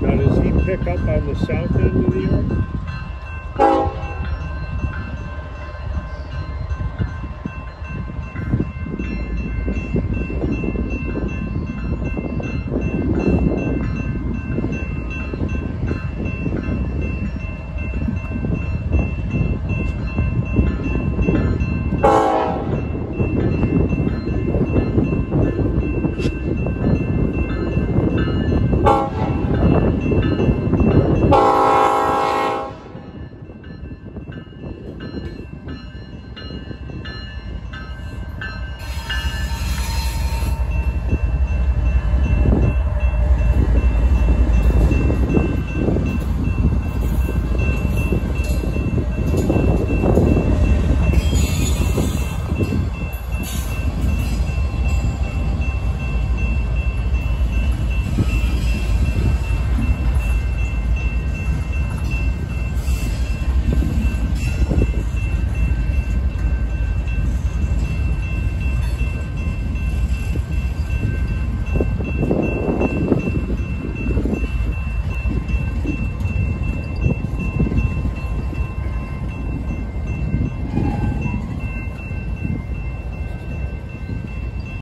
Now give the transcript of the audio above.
Now does he pick up on the south end of the yard?